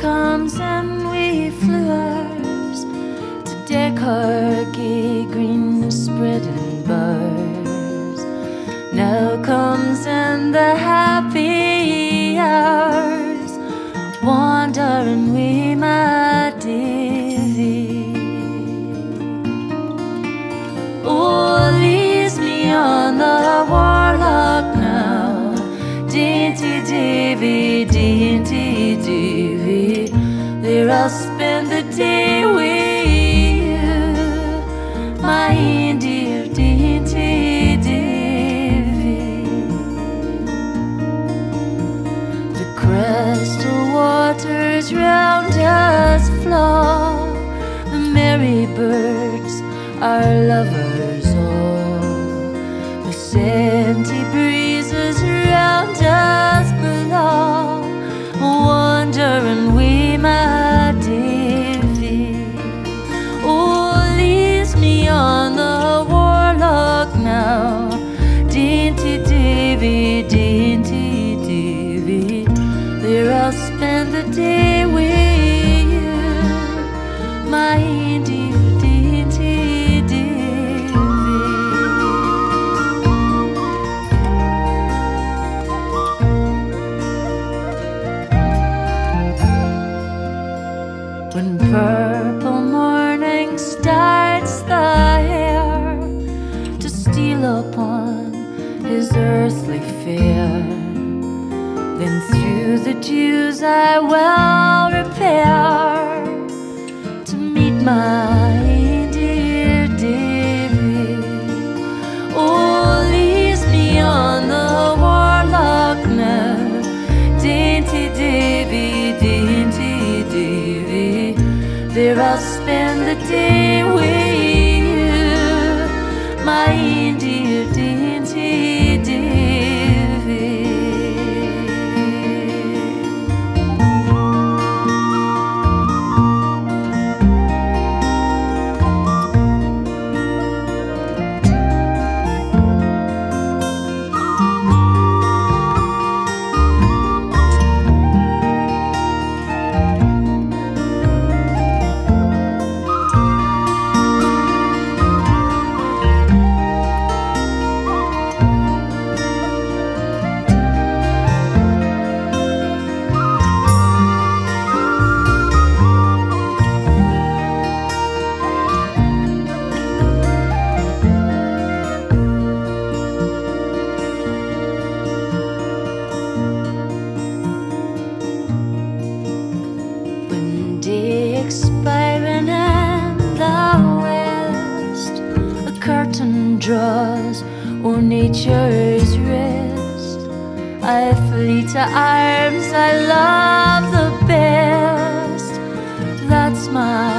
comes and we flowers to deck our gay green spreading bars. Now comes and the happy hours, wandering we my Davie. Oh, leaves me on the warlock now, dainty Davie, dainty Davie. There I'll spend the day with. you, My The crustal waters round us flow. The merry birds are lovers all. The scenty Purple morning starts the hare to steal upon his earthly fare. Then through the dews I will I'll spend the day with you, my I flee to arms I love the best. That's my